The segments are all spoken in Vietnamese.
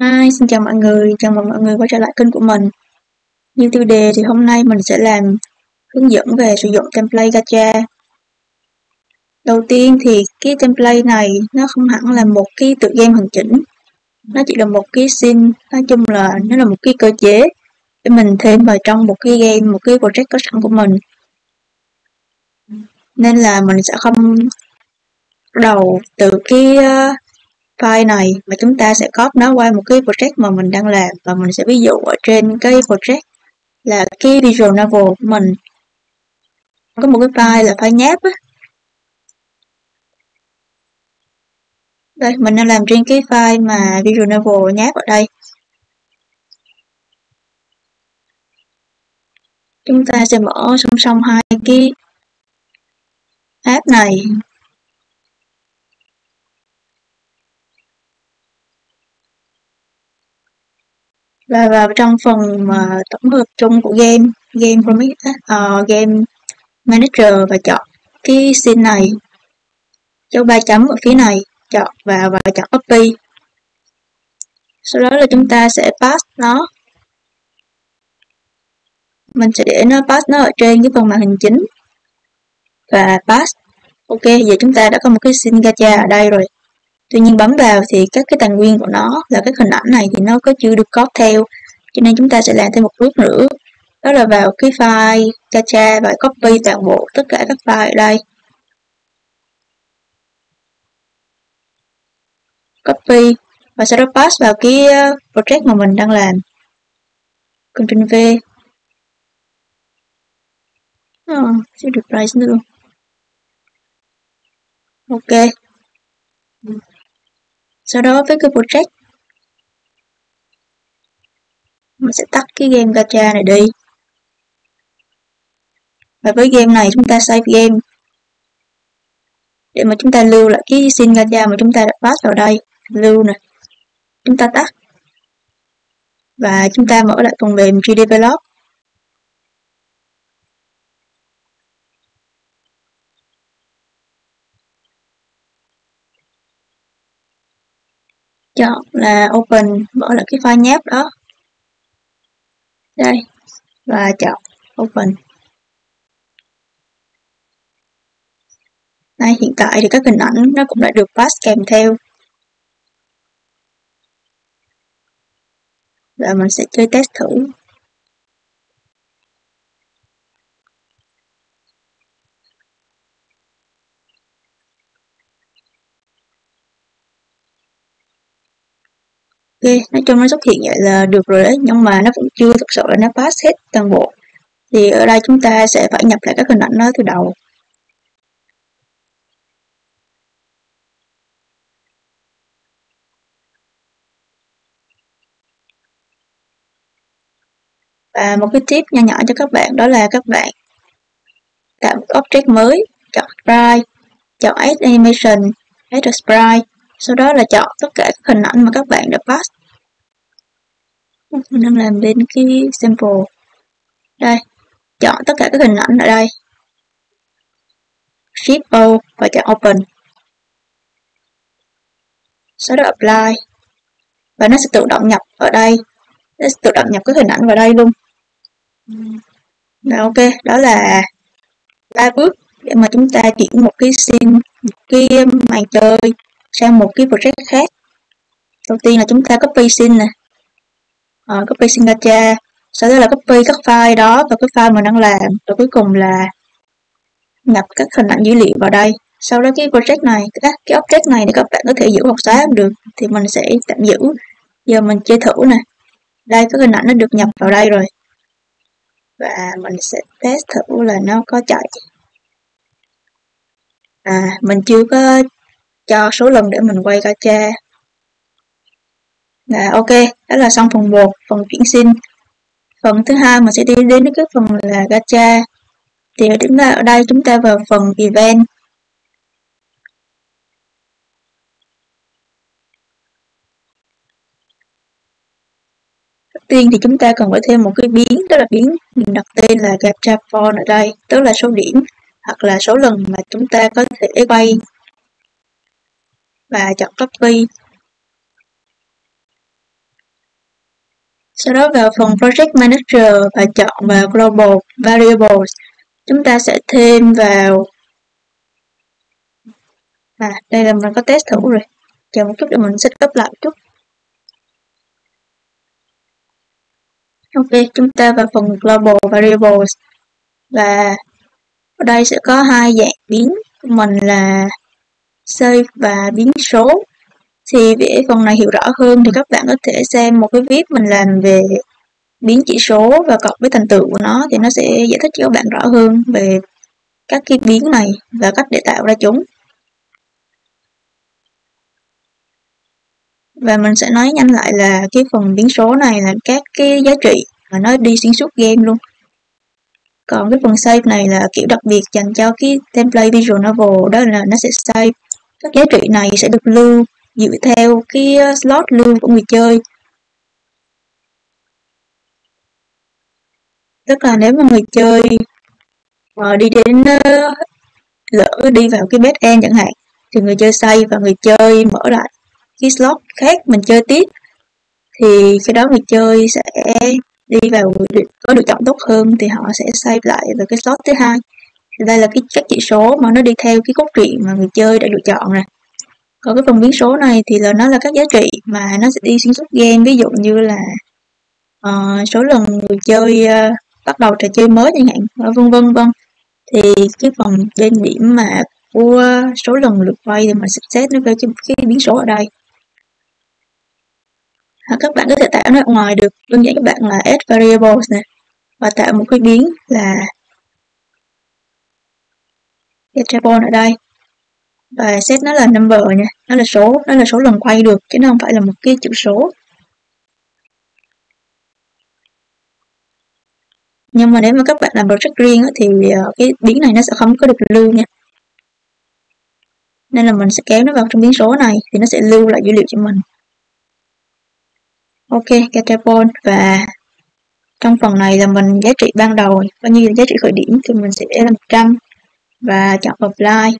Hi, xin chào mọi người, chào mừng mọi người quay trở lại kênh của mình. Như tiêu đề thì hôm nay mình sẽ làm hướng dẫn về sử dụng template gacha. Đầu tiên thì cái template này nó không hẳn là một cái tự game hoàn chỉnh. Nó chỉ là một cái sim, nói chung là nó là một cái cơ chế để mình thêm vào trong một cái game, một cái project có sẵn của mình. Nên là mình sẽ không đầu từ cái ờ, file này mà chúng ta sẽ copy nó qua một cái project mà mình đang làm và mình sẽ ví dụ ở trên cái project là cái visual novel của mình. Có một cái file là file nháp á. Đây, mình đang làm trên cái file mà visual novel nháp ở đây. Chúng ta sẽ mở song song hai cái app này. Và vào trong phần mà tổng hợp chung của game game promise uh, game manager và chọn cái scene này. Dấu ba chấm ở phía này chọn vào và chọn copy. Sau đó là chúng ta sẽ pass nó. Mình sẽ để nó pass nó ở trên cái phần màn hình chính. Và pass. Ok giờ chúng ta đã có một cái scene gacha ở đây rồi tuy nhiên bấm vào thì các cái tài nguyên của nó là các hình ảnh này thì nó có chưa được copy theo cho nên chúng ta sẽ làm thêm một bước nữa. Đó là vào cái file gacha và copy toàn bộ tất cả các file ở đây. Copy và sau đó pass vào cái ờ, project mà mình đang làm. Ctrl V. Ờ, oh, chưa được price nữa ok sau đó với cái project, mình sẽ tắt cái game gacha này đi. Và với game này chúng ta save game để mà chúng ta lưu lại cái Xin gacha mà chúng ta đã pass vào đây, lưu nè. Chúng ta tắt và chúng ta mở lại phần mềm gdevelop chọn là open mở lại cái file nháp đó. Đây, và chọn open. Đây, hiện tại thì các hình ảnh nó cũng đã được pass kèm theo. Và mình sẽ chơi test thử. Ok nói chung nó xuất hiện vậy là được rồi đấy, nhưng mà nó vẫn chưa thực sự là nó pass hết toàn bộ. Thì ở đây chúng ta sẽ phải nhập lại các hình ảnh nó từ đầu. Và một cái tip nhỏ nhỏ cho các bạn đó là các bạn tạo một object mới, chọn sprite, chọn add animation, add sprite sau đó là chọn tất cả các hình ảnh mà các bạn đã pass mình đang làm bên cái sample. Đây, chọn tất cả các hình ảnh ở đây. Shift O và chọn open. Sau đó apply. Và nó sẽ tự động nhập ở đây. Nó sẽ tự động nhập cái hình ảnh vào đây luôn. Rồi, ok, đó là ba bước để mà chúng ta chuyển một cái sim, một cái màn chơi sang một cái project khác. Đầu tiên là chúng ta copy sin nè. À, copy sim gacha sau đó là copy các file đó và cái file mình đang làm. Rồi cuối cùng là nhập các hình ảnh dữ liệu vào đây. Sau đó cái project này các cái object này thì các bạn có thể giữ hoặc xóa được. Thì mình sẽ tạm giữ. Giờ mình chơi thử nè. Đây các hình ảnh nó được nhập vào đây rồi. Và mình sẽ test thử là nó có chạy. À mình chưa có cho số lần để mình quay gacha là dạ, ok, đó là xong phần 1 phần chuyển sinh. Phần thứ hai mình sẽ đi đến cái phần là gacha thì ở chúng ta ở đây chúng ta vào phần event. Đầu tiên thì chúng ta cần phải thêm một cái biến, đó là biến mình đặt tên là gacha for ở đây, tức là số điểm, hoặc là số lần mà chúng ta có thể quay và chọn copy. Sau đó vào phần Project Manager và chọn vào Global Variables. Chúng ta sẽ thêm vào à đây là mình có test thử rồi. Chờ một chút để mình set up lại một chút. Ok, chúng ta vào phần Global Variables. Và ở đây sẽ có hai dạng biến của mình là save và biến số. Thì để phần này hiểu rõ hơn thì các bạn có thể xem một cái viết mình làm về biến chỉ số và cộng với thành tựu của nó thì nó sẽ giải thích cho các bạn rõ hơn về các cái biến này và cách để tạo ra chúng. Và mình sẽ nói nhanh lại là cái phần biến số này là các cái giá trị mà nó đi xuyên suốt game luôn. Còn cái phần save này là kiểu đặc biệt dành cho cái template visual novel, đó là nó sẽ save các giá trị này sẽ được lưu dựa theo cái ờ, slot lưu của người chơi. Tức là nếu mà người chơi uh, đi đến uh, lỡ đi vào cái bed end chẳng hạn thì người chơi say và người chơi mở lại cái slot khác mình chơi tiếp thì khi đó người chơi sẽ đi vào có được chọn tốt hơn thì họ sẽ save lại vào cái slot thứ hai đây là cái các chỉ số mà nó đi theo cái cốt truyện mà người chơi đã lựa chọn nè. Còn cái phần biến số này thì là nó là các giá trị mà nó sẽ đi xuyên suốt game. Ví dụ như là uh, số lần người chơi uh, bắt đầu trò chơi mới chẳng hạn ờ, vân vân vân. Thì cái phần bên điểm mà của số lần lượt quay thì mình sẽ xét nó cái, cái biến số ở đây. À, các bạn có thể tạo nó ngoài được. Đơn giản các bạn là add variables này và tạo một cái biến là tetrapon ở đây. Và set nó là number nha. Nó là số, nó là số lần quay được, chứ nó không phải là một cái chữ số. Nhưng mà nếu mà các bạn làm project riêng thì ờ, cái biến này nó sẽ không có được lưu nha. Nên là mình sẽ kéo nó vào trong biến số này thì nó sẽ lưu lại dữ liệu cho mình. Ok catapult và trong phần này là mình giá trị ban đầu bao nhiêu giá trị khởi điểm thì mình sẽ là 100 và chọn apply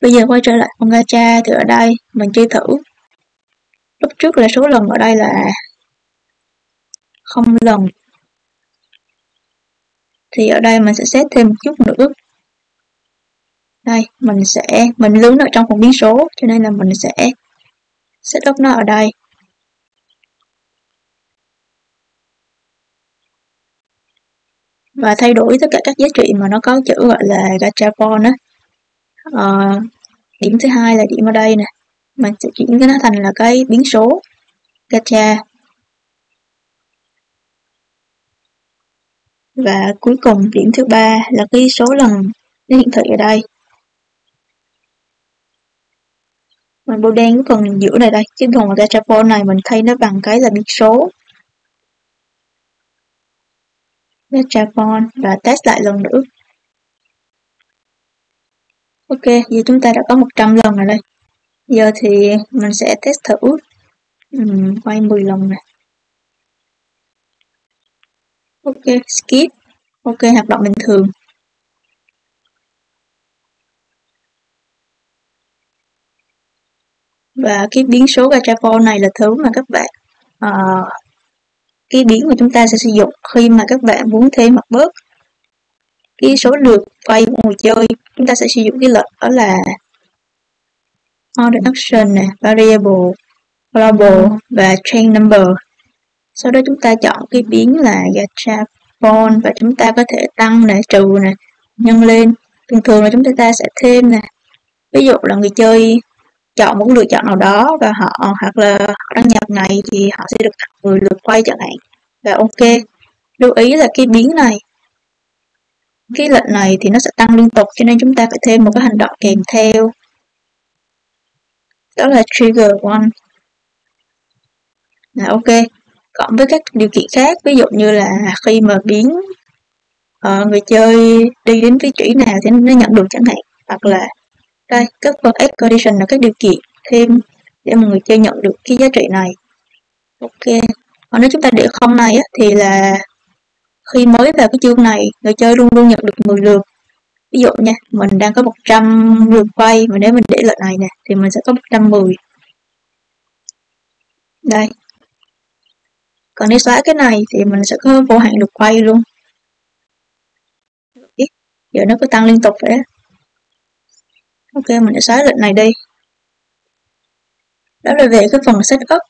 bây giờ quay trở lại con gacha thì ở đây mình chơi thử. Lúc trước là số lần ở đây là không lần. Thì ở đây mình sẽ xét thêm một chút nữa. Đây, mình sẽ, mình lớn ở trong phòng biến số, cho nên là mình sẽ set up nó ở đây. Và thay đổi tất cả các giá trị mà nó có chữ gọi là gachapon á. À, điểm thứ hai là điểm ở đây nè mình sẽ chuyển cái nó thành là cái biến số gacha và cuối cùng điểm thứ ba là cái số lần nó hiển thị ở đây. Mình bôi đen cái phần giữa này đây chứ còn cái gachapon này mình thay nó bằng cái là biến số. Gachapon và test lại lần nữa. Ok giờ chúng ta đã có 100 lần rồi đây. Giờ thì mình sẽ test thử. Uhm, quay 10 lần này ok skip. Ok hoạt động bình thường. Và cái biến số gachapon này là thứ mà các bạn uh, cái biến mà chúng ta sẽ sử dụng khi mà các bạn muốn thêm mặt bớt. Cái số lượt quay của người chơi, chúng ta sẽ sử dụng cái lệnh đó là order action nè, variable, global và chain number. Sau đó chúng ta chọn cái biến là gacha bond và chúng ta có thể tăng nè, trừ nè, nhân lên. Thường thường là chúng ta sẽ thêm nè. Ví dụ là người chơi chọn một lựa chọn nào đó và họ hoặc là họ đăng nhập này thì họ sẽ được 10 lượt quay chẳng hạn và ok lưu ý là cái biến này cái lệnh này thì nó sẽ tăng liên tục cho nên chúng ta phải thêm một cái hành động kèm theo. Đó là trigger one. Là ok cộng với các điều kiện khác ví dụ như là khi mà biến uh, người chơi đi đến vị trí nào thì nó nhận được chẳng hạn hoặc là đây các phần add condition là các điều kiện thêm để mà người chơi nhận được cái giá trị này. Ok còn nếu chúng ta để không này á, thì là khi mới vào cái chương này người chơi luôn luôn nhận được 10 lượt. Ví dụ nha mình đang có 100 lượt quay mà nếu mình để lệnh này nè thì mình sẽ có 110 đây. Còn nếu xóa cái này thì mình sẽ có vô hạn lượt quay luôn. Giờ nó cứ tăng liên tục vậy ok mình sẽ xóa lệnh này đi đó là về cái phần setup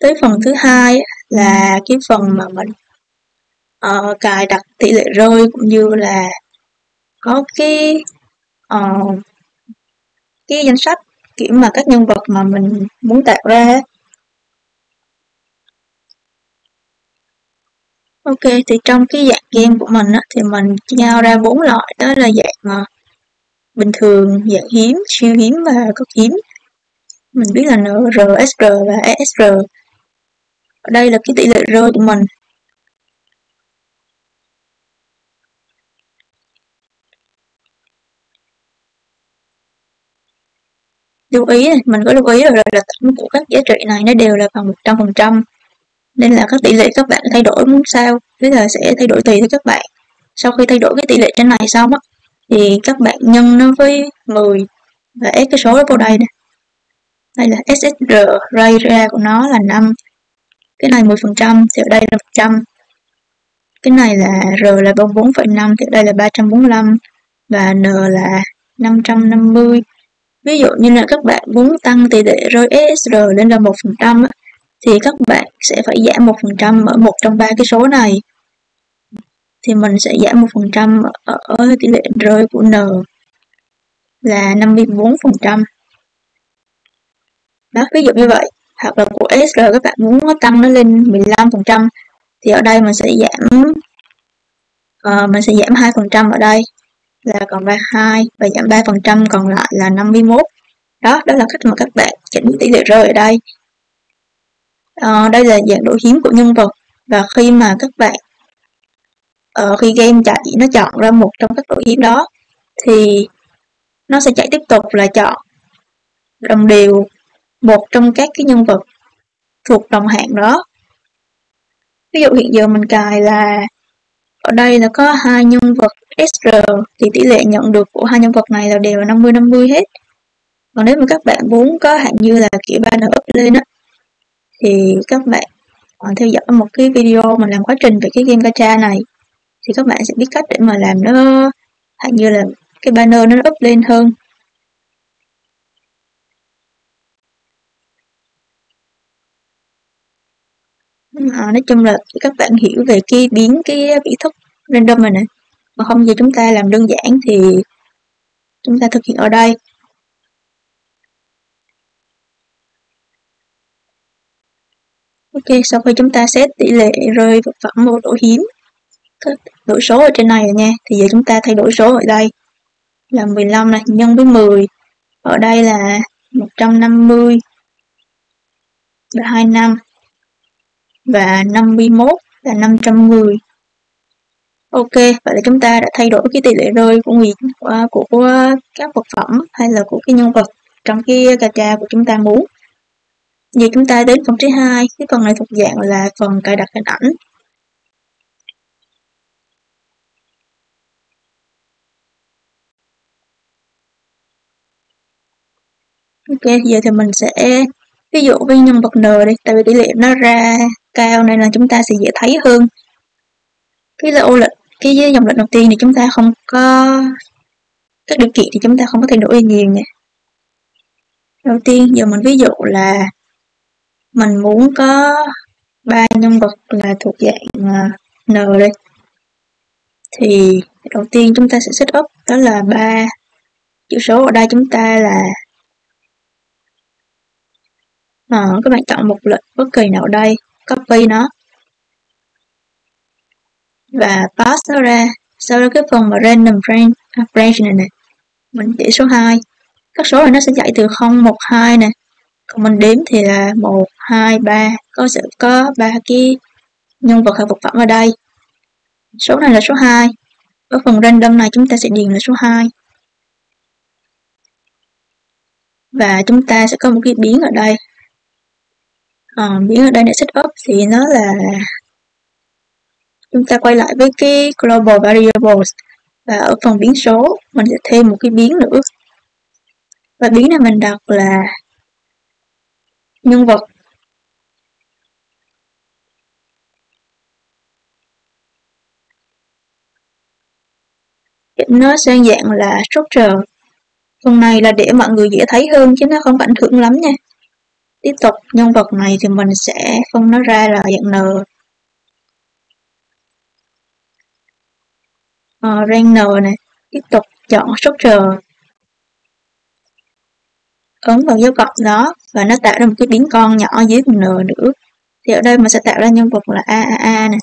tới phần thứ hai là cái phần mà mình uh, cài đặt tỷ lệ rơi cũng như là có cái uh, cái danh sách kiểu mà các nhân vật mà mình muốn tạo ra Ok, thì trong cái dạng game của mình á, thì mình chia ra bốn loại. Đó là dạng uh, bình thường, dạng hiếm, siêu hiếm và cực hiếm. Mình biết là NRSR và ESR. Ở đây là cái tỷ lệ R của mình. Lưu ý này, mình có lưu ý rồi là tổng của các giá trị này nó đều là bằng 100% nên là các tỷ lệ các bạn thay đổi muốn sao thế là sẽ thay đổi tùy theo các bạn sau khi thay đổi cái tỷ lệ trên này xong á thì các bạn nhân nó với 10 và ép cái số đó vào đây nè đây là SSR ray ra của nó là 5 cái này 10% thì ở đây là 100 cái này là R là 44,5 thì ở đây là 345 và N là 550 ví dụ như là các bạn muốn tăng tỷ lệ rơi SSR lên là 1% thì các bạn sẽ phải giảm 1% ở một trong ba cái số này. Thì mình sẽ giảm 1% ở tỷ lệ rơi của N là 54%. Đó, ví dụ như vậy. Hoặc là của SR các bạn muốn tăng nó lên 15% thì ở đây mình sẽ giảm uh, mình sẽ giảm 2% ở đây là còn 32 và giảm 3% còn lại là 51. Đó, đó là cách mà các bạn chỉnh tỷ lệ rơi ở đây uh, đây là dạng độ hiếm của nhân vật và khi mà các bạn uh, khi game chạy nó chọn ra một trong các độ hiếm đó thì nó sẽ chạy tiếp tục là chọn đồng đều một trong các cái nhân vật thuộc đồng hạng đó. Ví dụ hiện giờ mình cài là, ở đây là có hai nhân vật SR thì tỷ lệ nhận được của hai nhân vật này là đều là 50 50 hết. Còn nếu mà các bạn muốn có hạng như là kiểu banner up lên á, thì các bạn à, theo dõi một cái video mình làm quá trình về cái game gacha này, thì các bạn sẽ biết cách để mà làm nó hạn như là cái banner nó up lên hơn. À, nói chung là các bạn hiểu về cái biến cái vị thức random này nè mà không giờ chúng ta làm đơn giản thì chúng ta thực hiện ở đây. Ok, sau khi chúng ta xét tỷ lệ rơi vật phẩm một độ hiếm đổi số ở trên này rồi nha. Thì giờ chúng ta thay đổi số ở đây. Là 15 này nhân với 10 ở đây là 150 là 25 và 51 là 510 Ok, vậy là chúng ta đã thay đổi cái tỷ lệ rơi của người của, à, của các vật phẩm hay là của cái nhân vật trong cái gacha của chúng ta muốn Giờ chúng ta đến phần thứ hai, cái phần này thuộc dạng là phần cài đặt hình ảnh. Ok, giờ thì mình sẽ ví dụ với nhân vật N đi, tại vì tỷ lệ nó ra cao nên là chúng ta sẽ dễ thấy hơn. Cái là ô lệnh, cái dòng lệnh đầu tiên thì chúng ta không có các điều kiện thì chúng ta không có thay đổi nhiều nha. Đầu tiên giờ mình ví dụ là mình muốn có ba nhân vật là thuộc dạng à, N đây thì đầu tiên chúng ta sẽ set up đó là ba chữ số ở đây chúng ta là à, các bạn chọn một lệnh bất kỳ nào ở đây copy nó. Và pass nó ra. Sau đó cái phần mà random range, à, branch này nè. Mình chỉ số 2 các số này nó sẽ chạy từ 0, 1, 2 nè. Còn mình đếm thì là 1, 2, 3 có sẽ có ba cái nhân vật hay vật phẩm ở đây. Số này là số 2 ở phần random này chúng ta sẽ điền là số 2 và chúng ta sẽ có một cái biến ở đây à, ví dụ đây là setup thì nó là chúng ta quay lại với cái global variables và ở phần biến số mình sẽ thêm một cái biến nữa. Và biến này mình đặt là nhân vật. Nó sẽ dạng là structure. Phần này là để mọi người dễ thấy hơn chứ nó không ảnh hưởng lắm nha tiếp tục nhân vật này thì mình sẽ phân nó ra là dạng n. Ờ, uh, rank n này tiếp tục chọn structure. Ấn vào dấu cộng đó và nó tạo ra một cái biến con nhỏ dưới n nữa. Thì ở đây mình sẽ tạo ra nhân vật là AAA này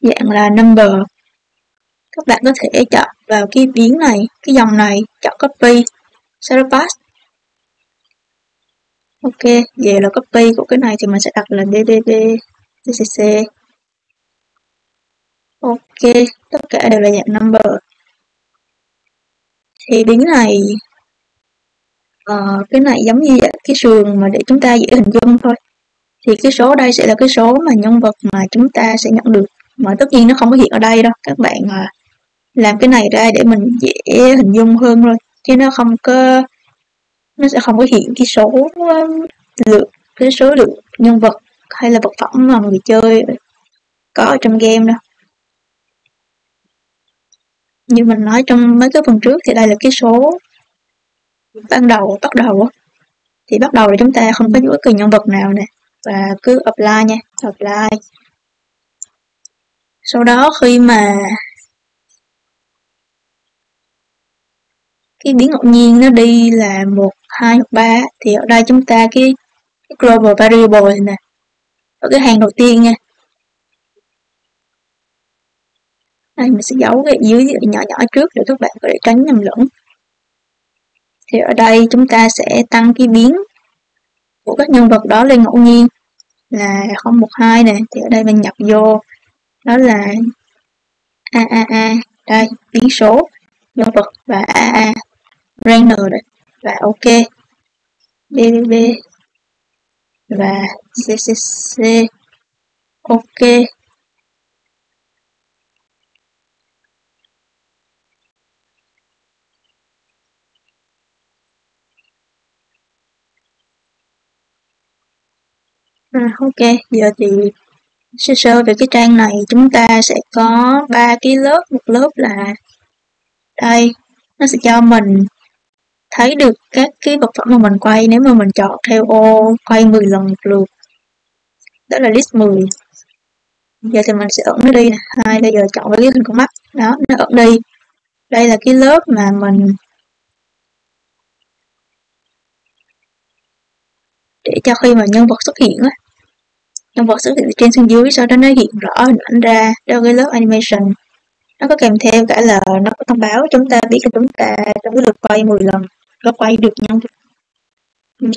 dạng là number. Các bạn có thể chọn vào cái biến này cái dòng này chọn copy sau đó pass ok về là copy của cái này thì mình sẽ đặt là bbb ccc ok tất cả đều là dạng number. Thì biến này uh, ờ, cái này giống như cái sườn mà để chúng ta dễ hình dung thôi. Thì cái số đây sẽ là cái số mà nhân vật mà chúng ta sẽ nhận được. Mà tất nhiên nó không có hiện ở đây đâu các bạn uh, làm cái này ra để mình dễ hình dung hơn thôi chứ nó không có nó sẽ không có hiện cái số um, lượng, cái số lượng nhân vật hay là vật phẩm mà người chơi có ở trong game đâu. Như mình nói trong mấy cái phần trước thì đây là cái số ban đầu, bắt đầu thì bắt đầu là chúng ta không có bất kỳ nhân vật nào nè, và cứ apply nha, apply. Sau đó khi mà cái biến ngẫu nhiên nó đi là một hai hoặc ba thì ở đây chúng ta cái, cái global variable này nè ở cái hàng đầu tiên nha. Đây mình sẽ giấu cái dưới nhỏ nhỏ trước để các bạn có thể tránh nhầm lẫn. Thì ở đây chúng ta sẽ tăng cái biến của các nhân vật đó lên ngẫu nhiên là 012 này thì ở đây mình nhập vô đó là aaa đây biến số nhân vật và AA random đấy Dạ, và ok. Bbb và ccc ok. À, ok, giờ thì sơ sơ về cái trang này. Chúng ta sẽ có ba cái lớp, một lớp là đây, nó sẽ cho mình thấy được các cái vật phẩm mà mình quay nếu mà mình chọn theo ô quay 10 lần một lượt. Đó là list 10. Giờ thì mình sẽ ẩn nó đi nè. Hai bây giờ chọn với cái hình con mắt. Đó, nó ẩn đi. Đây là cái lớp mà mình để cho khi mà nhân vật xuất hiện á nhân vật xuất hiện trên xuống dưới sau đó nó hiện rõ hình ảnh ra đó cái lớp animation nó có kèm theo cả là nó có thông báo chúng ta biết là chúng ta trong cái lượt quay 10 lần có quay được nhân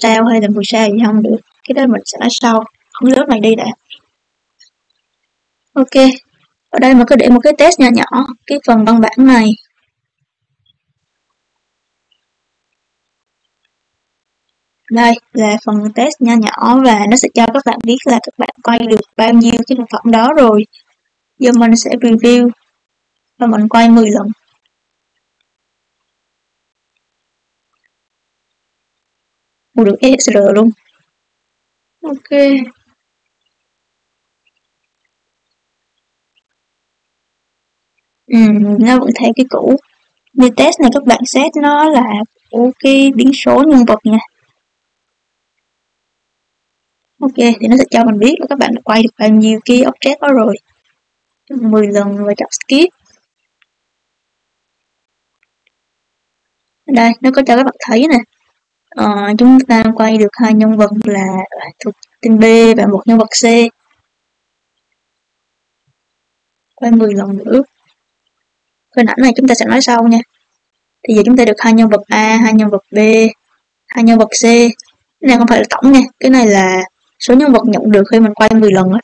sao hay là 10 sao gì không được. Cái đó mình sẽ nói sau. Không lớp này đi đã. Ok. Ở đây mình có để một cái test nhỏ nhỏ, cái phần văn bản này. Đây là phần test nho nhỏ và nó sẽ cho các bạn biết là các bạn quay được bao nhiêu cái sản phẩm đó rồi. Giờ mình sẽ review. Và mình quay 10 lần. Mua được ESR luôn. Ok. Ừ, nó vẫn theo cái cũ. Như test này các bạn set nó là của cái biến số nhân vật nha. Ok, thì nó sẽ cho mình biết là các bạn đã quay được bao nhiêu cái object đó rồi. 10 lần và chọn skip. Đây, nó có cho các bạn thấy nè uh, chúng ta quay được hai nhân vật là thuộc team B và một nhân vật C. Quay 10 lần nữa. Hình ảnh này chúng ta sẽ nói sau nha. Thì giờ chúng ta được hai nhân vật A, hai nhân vật B, hai nhân vật C. Cái này không phải là tổng nha, cái này là số nhân vật nhận được khi mình quay 10 lần á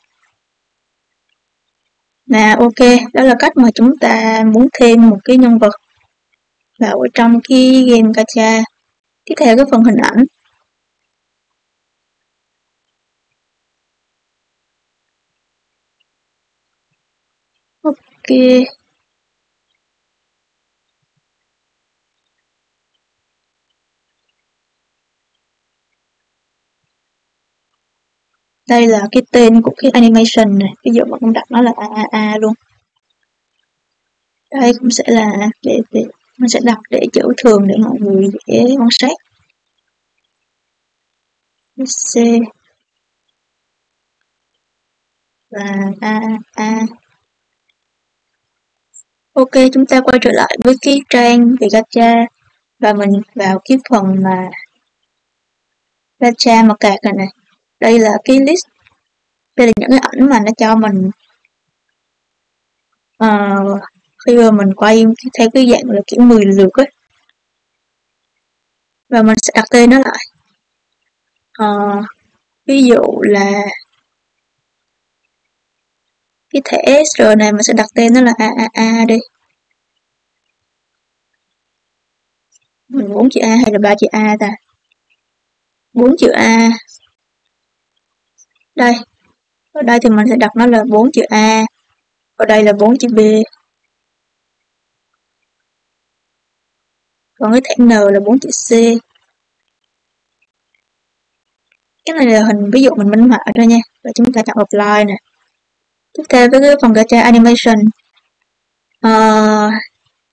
là ok đó là cách mà chúng ta muốn thêm một cái nhân vật vào ở trong cái game gacha tiếp theo cái phần hình ảnh. Ok. Đây là cái tên của cái animation này. Ví dụ bọn cũng đặt nó là AAA luôn. Đây cũng sẽ là để, để mình sẽ đặt để chữ thường để mọi người dễ quan sát. C. Và A A. Ok chúng ta quay trở lại với cái trang về gacha. Và mình vào cái phần mà gacha mà cạc này này đây là cái list. Đây là những cái ảnh mà nó cho mình uh, khi mà mình quay theo cái dạng là kiểu 10 lượt ấy. Và mình sẽ đặt tên nó lại. À, ví dụ là cái thẻ SR này mình sẽ đặt tên nó là AAA đi. Mình bốn chữ A hay là ba chữ A ta? Bốn chữ A. Đây. Ở đây thì mình sẽ đặt nó là bốn chữ A. Ở đây là bốn chữ B. còn cái thẻ N là 4 chữ C. Cái này là hình ví dụ mình minh họa thôi nha. Và chúng ta chọn apply nè. Tiếp theo với cái phần gacha animation. Uh,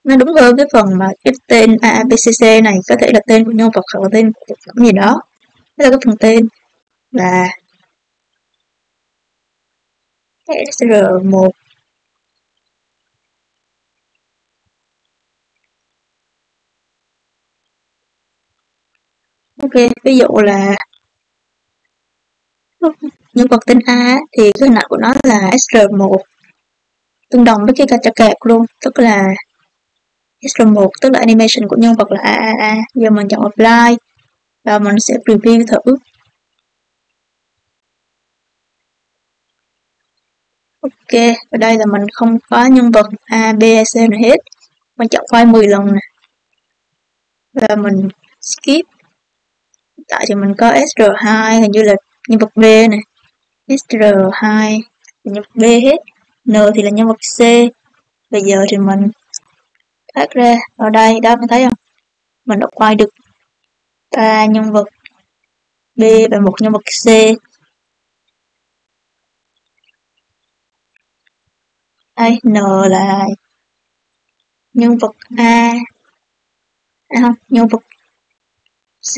nó đúng hơn cái phần mà cái tên ABCC này có thể là tên của nhân vật hoặc là tên của phẩm gì đó. Đó là cái phần tên. Và SR1 Ok, ví dụ là nhân vật tên A thì cái hình ảnh của nó là SR1 tương đồng với cái gacha kẹp luôn tức là SR1 tức là animation của nhân vật là AAA giờ mình chọn apply và mình sẽ preview thử. Ok ở đây là mình không có nhân vật A, B, C nào hết mình chọn file 10 lần nè. Và mình skip tại thì mình có SR2 hình như là nhân vật B này. SR2 là nhân vật B hết. N thì là nhân vật C. Bây giờ thì mình thoát ra. Ở đây, đó mình thấy không? Mình đã quay được ba nhân vật B và một nhân vật C. Đây, N là nhân vật A. À không? Nhân vật C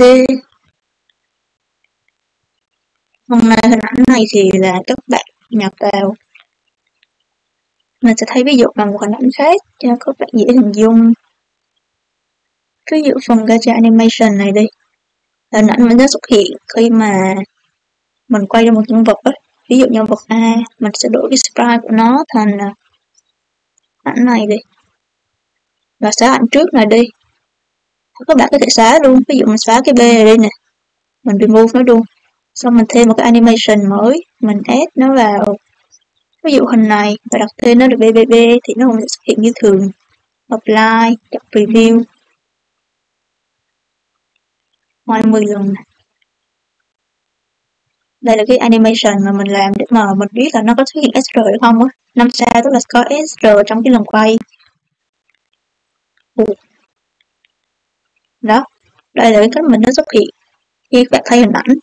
hôm nay hình ảnh này thì là các bạn nhập vào. Mình sẽ thấy ví dụ bằng một hình ảnh khác cho các bạn dễ hình dung. Ví dụ phần gacha animation này đi. Hình ảnh mình sẽ xuất hiện khi mà mình quay ra một nhân vật ấy. ví dụ nhân vật A, mình sẽ đổi cái sprite của nó thành à, ảnh này đi. Và xóa ảnh trước này đi. Các bạn có thể xóa luôn. Ví dụ mình xóa cái B này đi nè. Mình remove nó luôn xong mình thêm một cái animation mới, mình add nó vào. Ví dụ hình này, và đặt tên nó là BBB thì nó không sẽ xuất hiện như thường. Apply, đặt preview. Ngoài 10 lần này. đây là cái animation mà mình làm để mà mình biết là nó có xuất hiện SR hay không á. Năm sao tức là có SR trong cái lần quay. Đó, đây là cái cách mình nó xuất hiện. Khi các bạn thấy hình ảnh.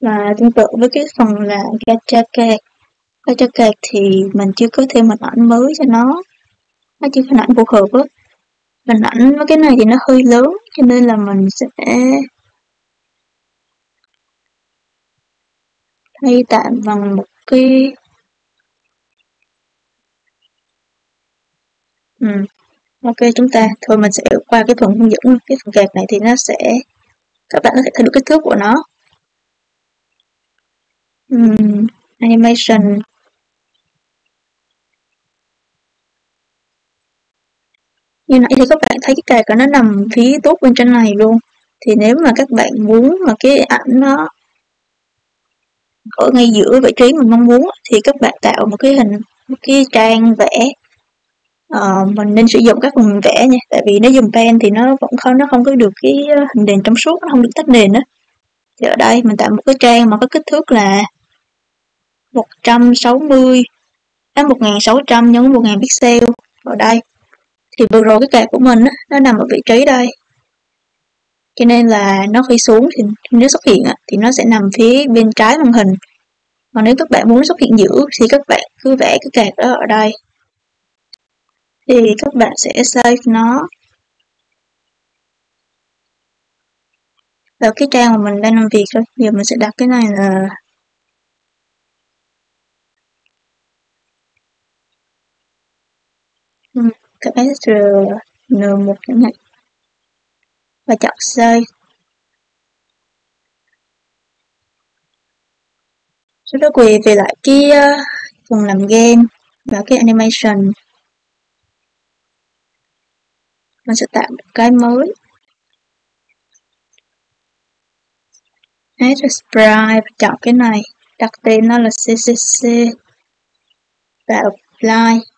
Và tương tự với cái phần là gacha card gacha card thì mình chưa có thêm hình ảnh mới cho nó. Nó chưa hình ảnh phù hợp á. Hình ảnh với cái này thì nó hơi lớn, cho nên là mình sẽ thay tạm bằng một cái ừ. ok chúng ta. Thôi mình sẽ qua cái phần hướng dẫn, cái phần kẹp này thì nó sẽ, các bạn có thể thay đổi kích thước của nó um, animation. Như nãy thì các bạn thấy cái cài của nó nằm phía tốt bên trên này luôn. Thì nếu mà các bạn muốn mà cái ảnh nó ở ngay giữa vị trí mình mong muốn thì các bạn tạo một cái hình một cái trang vẽ. Uh, mình nên sử dụng các phần vẽ nha tại vì nếu dùng pen thì nó vẫn không nó không có được cái ờ, hình nền trong suốt nó không được tách nền đó thì ở đây mình tạo một cái trang mà có kích thước là 160 đến 1600 nhân 1000 pixel ở đây. Thì vừa rồi cái kẹp của mình á, nó nằm ở vị trí đây. Cho nên là nó khi xuống thì nếu xuất hiện á, thì nó sẽ nằm phía bên trái màn hình. Còn nếu các bạn muốn xuất hiện giữa thì các bạn cứ vẽ cái kẹp đó ở đây. Thì các bạn sẽ save nó. Vào cái trang mà mình đang làm việc thôi. Giờ mình sẽ đặt cái này là cái SRN1 chẳng hạn. Và chọn save. Sau đó quay về lại cái ờ, phần làm game và cái animation. Mình sẽ tạo một cái mới. Add sprite, chọn cái này. Đặt tên nó là ccc và apply.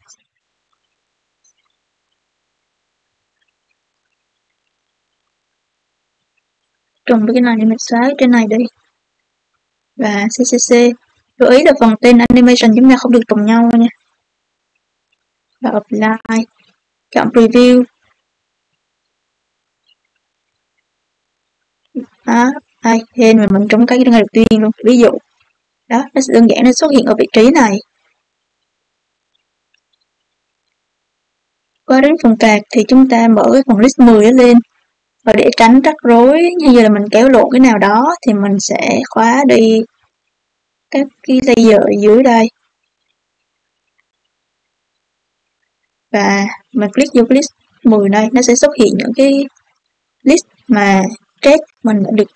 Trùng với cái này thì mình xóa trên này đi. Và ccc lưu ý là phần tên animation chúng ta không được trùng nhau nha. Và apply, chọn preview. Đó đây hên mình mình trúng cái ngay đầu tiên luôn. Ví dụ, đó, nó sẽ đơn giản nó xuất hiện ở vị trí này. Qua đến phần card thì chúng ta mở cái phần list 10 lên và để tránh rắc rối, như là mình kéo lộn cái nào đó thì mình sẽ khóa đi các cái layer ở dưới đây. Và mình click vô cái list 10 này nó sẽ xuất hiện những cái list mà track mình đã được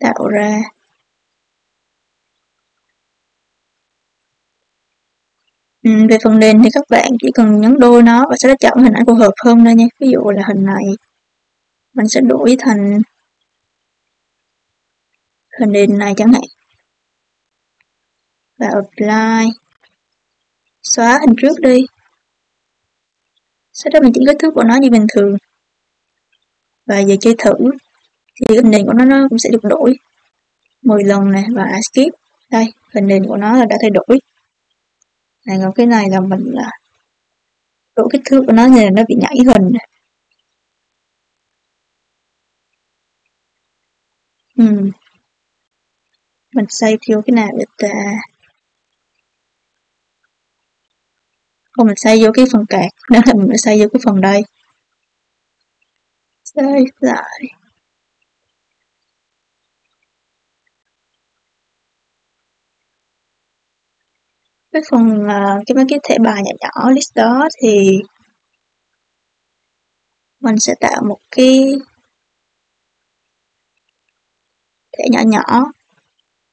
tạo ra. Ừ, về phần nền thì các bạn chỉ cần nhấn đôi nó và sau đó chọn hình ảnh phù hợp hơn thôi nha. Ví dụ là hình này mình sẽ đổi thành hình nền này chẳng hạn. Và apply. Xóa hình trước đi. Sau đó mình chỉnh kích thước của nó như bình thường. Và giờ chơi thử. Thì hình nền của nó nó cũng sẽ được đổi. 10 lần này và skip. Đây hình nền của nó là đã thay đổi này còn cái này là mình là độ kích thước của nó như là nó bị nhảy hình ừ. mình xây theo cái nào để ta? Không mình xây vô cái phần cạc. Đó là mình phải xây vô cái phần đây. Xây lại. Cái phần uh, cái mấy cái thẻ bài nhỏ nhỏ list đó thì mình sẽ tạo một cái thẻ nhỏ nhỏ.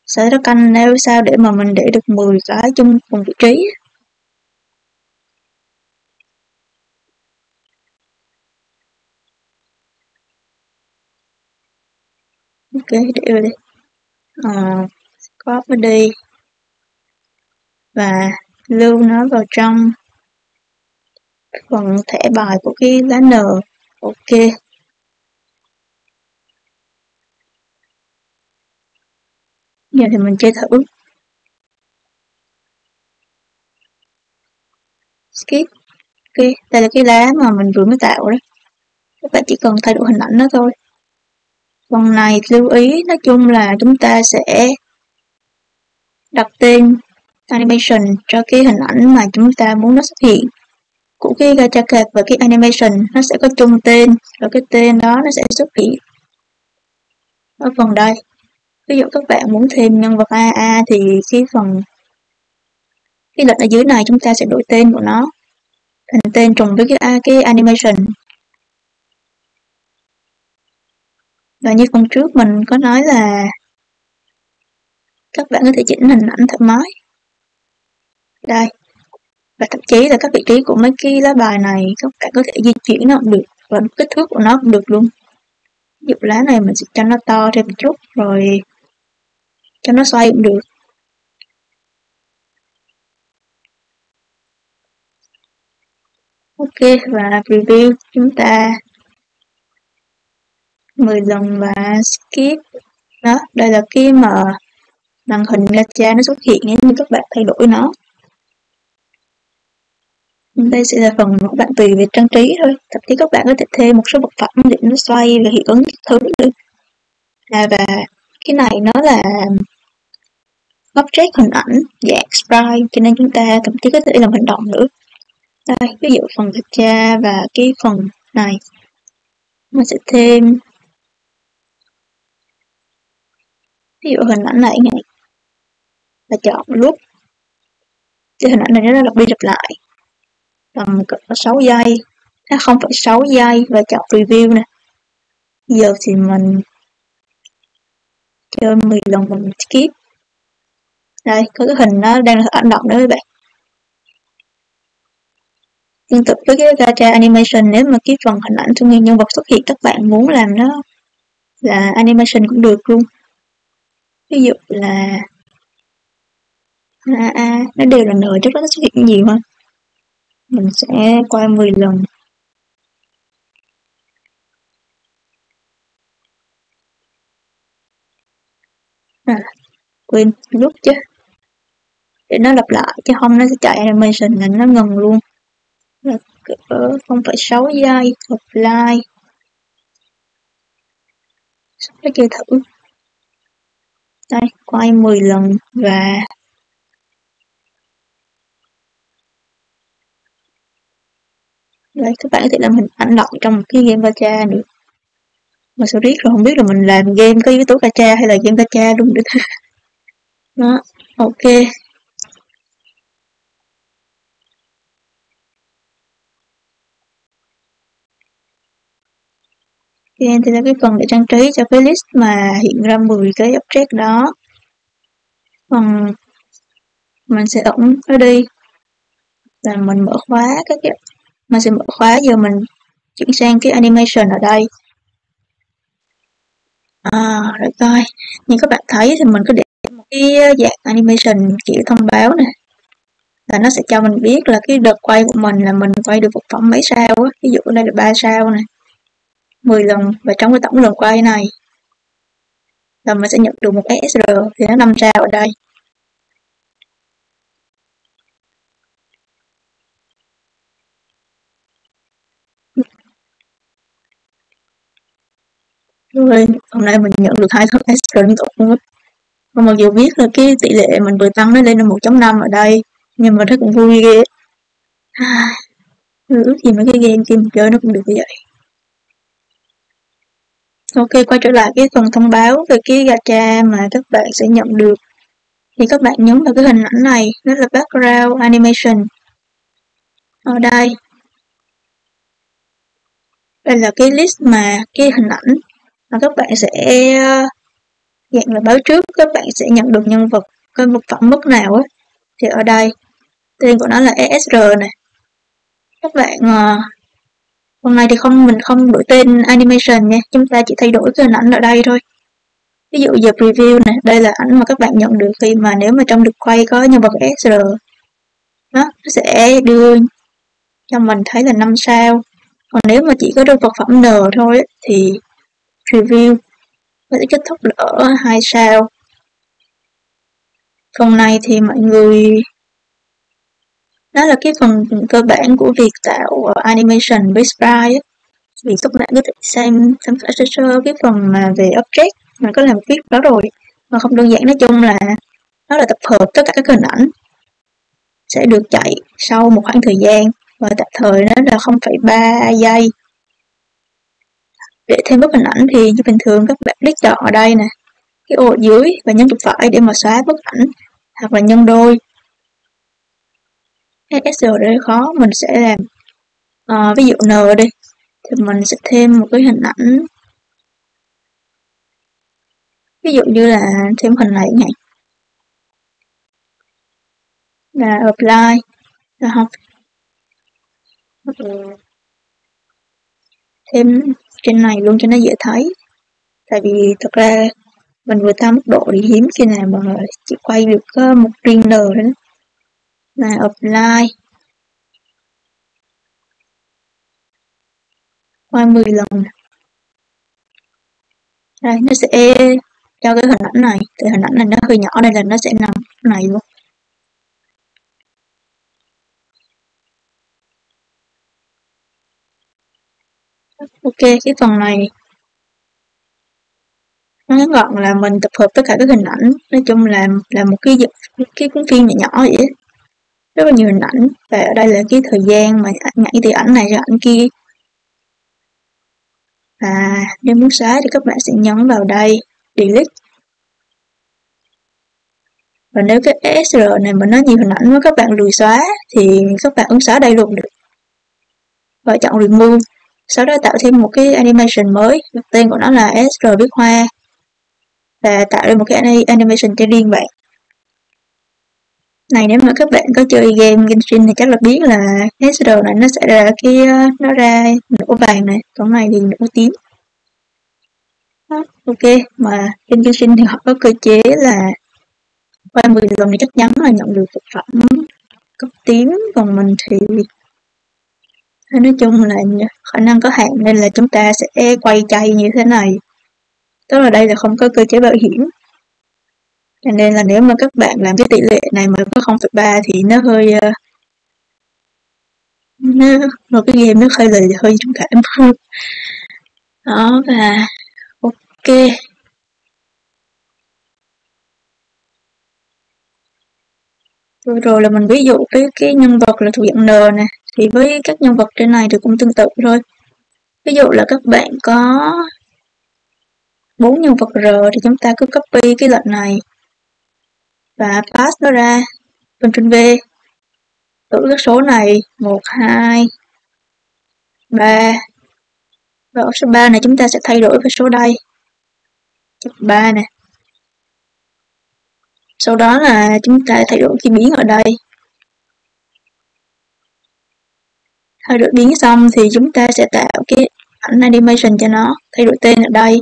Sẽ rất canh nêu sao để mà mình để được 10 cái chung cùng vị trí. Ok để rồi đi. À, copy đi và lưu nó vào trong phần thẻ bài của cái lá N. Ok. Giờ thì mình chơi thử. Skip. Ok, đây là cái lá mà mình vừa mới tạo đó. Các bạn chỉ cần thay đổi hình ảnh nó thôi. Phần này lưu ý nói chung là chúng ta sẽ đặt tên animation cho cái hình ảnh mà chúng ta muốn nó xuất hiện. Của cái gacha card và cái animation nó sẽ có chung tên và cái tên đó nó sẽ xuất hiện. Ở phần đây ví dụ các bạn muốn thêm nhân vật AA thì cái phần cái lệnh ở dưới này chúng ta sẽ đổi tên của nó thành tên trùng với cái, cái animation. Và như phần trước mình có nói là các bạn có thể chỉnh hình ảnh thoải mái đây. Và thậm chí là các vị trí của mấy cái lá bài này, các bạn có thể di chuyển nó cũng được và kích thước của nó cũng được luôn. Ví dụ lá này mình sẽ cho nó to thêm một chút rồi cho nó xoay cũng được. Ok, và preview chúng ta. 10 lần và skip. Đó, đây là khi mà màn hình gacha nó xuất hiện nếu như các bạn thay đổi nó đây sẽ là phần các bạn tùy về trang trí thôi. Thậm chí các bạn có thể thêm một số vật phẩm để nó xoay và hiệu ứng thứ nữa. À, và cái này nó là object hình ảnh dạng sprite cho nên chúng ta thậm chí có thể làm hành động nữa. Đây ví dụ phần cha và cái phần này. Mình sẽ thêm ví dụ hình ảnh này này. Và chọn lúc cái hình ảnh này nó lặp đi lặp lại tầm cỡ 6 giây. À, không phải 6 giây và chọn review nè. Giờ thì mình chơi 10 lần mình skip. Đây có cái hình nó đang ảnh động đó các bạn. Tương tự với cái gacha animation nếu mà cái phần hình ảnh trong nhân vật xuất hiện các bạn muốn làm nó là animation cũng được luôn. Ví dụ là a a nó đều là n chắc nó xuất hiện cái gì không? Mình sẽ quay 10 lần. À, quên lúc chứ. Để nó lặp lại chứ không nó sẽ chạy animation là nó ngừng luôn. Là cỡ 0,6 giây apply sẽ chơi thử. Đây quay 10 lần và Đấy, các bạn có thể làm hình ảnh động trong một cái game gacha nữa. Mà sao riết rồi không biết là mình làm game có yếu tố gacha hay là game gacha luôn được đó ok. Ok, thì là cái phần để trang trí cho cái list mà hiện ra 10 cái object đó. Phần mình sẽ ẩn nó đi. Là mình mở khóa các cái mình sẽ mở khóa giờ mình chuyển sang cái animation ở đây. À rồi coi. Như các bạn thấy thì mình có để một cái dạng animation kiểu thông báo này là nó sẽ cho mình biết là cái đợt quay của mình là mình quay được vật phẩm mấy sao á. Ví dụ đây là ba sao này 10 lần và trong cái tổng lần quay này là mình sẽ nhận được một SR thì nó 5 sao ở đây. Rồi hôm nay mình nhận được hai thằng S tốt tục luôn mặc dù biết là cái tỷ lệ mình vừa tăng nó lên là 1.5 ở đây, nhưng mà thấy cũng vui ghê. Ước gì mấy cái game kia mình chơi nó cũng được như vậy. Ok, quay trở lại cái phần thông báo về cái gacha mà các bạn sẽ nhận được. Thì các bạn nhấn vào cái hình ảnh này đó là background animation. Ở đây đây là cái list mà cái hình ảnh mà các bạn sẽ ờ, dạng là báo trước các bạn sẽ nhận được nhân vật cái vật phẩm mức nào ấy thì ở đây tên của nó là ESR này. Các bạn uh, hôm nay thì không mình không đổi tên animation nha chúng ta chỉ thay đổi cái hình ảnh ở đây thôi. Ví dụ giờ preview này đây là ảnh mà các bạn nhận được khi mà nếu mà trong được quay có nhân vật ESR đó nó sẽ đưa cho mình thấy là 5 sao. Còn nếu mà chỉ có được vật phẩm N thôi thì review và sẽ kết thúc ở hai sao. Phần này thì mọi người đó là cái phần cơ bản của việc tạo ờ, animation với sprite vì các bạn có thể xem xem sơ sơ cái phần mà về object mình có làm viết đó rồi. Mà không đơn giản nói chung là nó là tập hợp tất cả các hình ảnh sẽ được chạy sau một khoảng thời gian. Và tạm thời nó là 0,3 giây để thêm bức hình ảnh thì như bình thường các bạn click chọn ở đây nè cái ô dưới và nhấn chuột phải để mà xóa bức ảnh hoặc là nhân đôi. SR đây khó mình sẽ làm à, ví dụ N đi thì mình sẽ thêm một cái hình ảnh. Ví dụ như là thêm hình này này. Là apply là học, ừ. thêm trên này luôn cho nó dễ thấy. Tại vì thật ra mình vừa tăng mức độ thì hiếm khi nào mà chỉ quay được, có một riêng n thôi đó. Là apply quay 10 lần. Đây, nó sẽ cho cái hình ảnh này. Thì hình ảnh này nó hơi nhỏ, đây là nó sẽ nằm này luôn. Ok, cái phần này nó ngắn gọn là mình tập hợp tất cả các hình ảnh. Nói chung là là một cái cái cuốn phim nhỏ nhỏ vậy rất là nhiều hình ảnh. Và ở đây là cái thời gian mà nhảy từ ảnh này ra ảnh kia. Và nếu muốn xóa thì các bạn sẽ nhấn vào đây, delete. Và nếu cái SR này mà nó nhiều hình ảnh mà các bạn lùi xóa thì các bạn ấn xóa đây luôn được. Và chọn remove sau đó tạo thêm một cái animation mới tên của nó là SR viết hoa. Và tạo ra một cái animation cho riêng bạn. Này nếu mà các bạn có chơi game Genshin thì chắc là biết là SR này nó sẽ ra cái ờ, nó ra nổ vàng này còn này thì nổ tím. Đó, ok mà trên Genshin thì họ có cơ chế là qua 10 lần thì chắc chắn là nhận được thực phẩm cấp tím còn mình thì nói chung là khả năng có hạn nên là chúng ta sẽ quay chay như thế này. Tức là đây là không có cơ chế bảo hiểm. Cho nên là nếu mà các bạn làm cái tỷ lệ này mà có 0,3 thì nó hơi ờ, nó một cái game nó hơi là hơi trầm cảm. Hơn đó và ok. Rồi rồi là mình ví dụ với cái nhân vật là thuộc dạng N nè thì với các nhân vật trên này thì cũng tương tự thôi. Ví dụ là các bạn có bốn nhân vật R thì chúng ta cứ copy cái lệnh này và pass nó ra bên trên V. Tự các số này 1, 2, 3 và ở số 3 này chúng ta sẽ thay đổi với số đây. Chấp 3 nè. Sau đó là chúng ta thay đổi cái biến ở đây. Thay đổi biến xong thì chúng ta sẽ tạo cái ảnh animation cho nó thay đổi tên ở đây.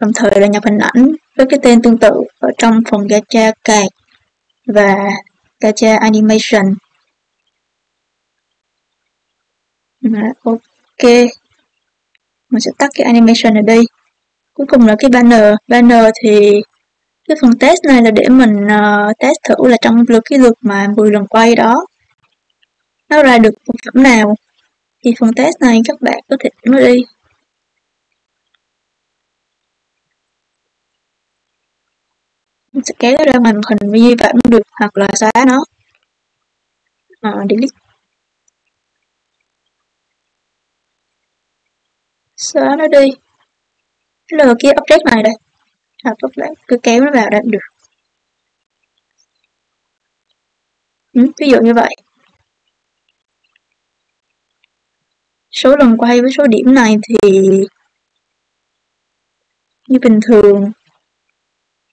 Đồng thời là nhập hình ảnh với cái tên tương tự ở trong phần gacha card và gacha animation. Ok mình sẽ tắt cái animation ở đây. Cuối cùng là cái banner. Banner thì cái phần test này là để mình uh, test thử là trong lượt cái lượt mà 10 lần quay đó nó ra được một phẩm nào thì phần test này các bạn có thể nó đi. Mình sẽ kéo ra màn hình như vậy cũng được hoặc là xóa nó. À, delete. Xóa nó đi. Là cái object này đây. À, tốt lại cứ kéo nó vào đã được. Ừ, ví dụ như vậy. Số lần quay với số điểm này thì như bình thường.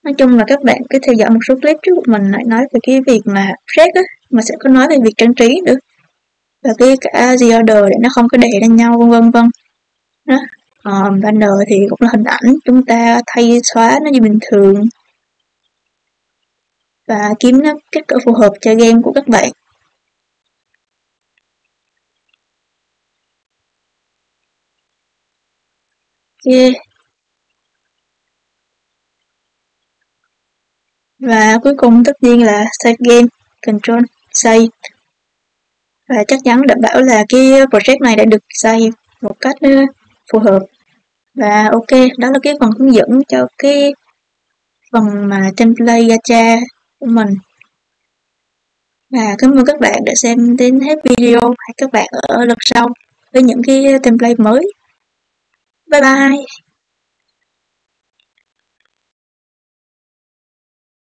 Nói chung là các bạn cứ theo dõi một số clip trước của mình lại nói về cái việc mà set á, mà sẽ có nói về việc trang trí nữa. Và cái cả the order để nó không có đè lên nhau, vân vân vân. Đó. Còn banner thì cũng là hình ảnh chúng ta thay xóa nó như bình thường. Và kiếm nó kích cỡ phù hợp cho game của các bạn. Và cuối cùng tất nhiên là save game, control save và chắc chắn đảm bảo là cái project này đã được save một cách ờ, phù hợp. Và ok, đó là cái phần hướng dẫn cho cái phần mà template gacha của mình. Và cảm ơn các bạn đã xem đến hết video. Hẹn các bạn ở lần sau với những cái template mới. Bye. bye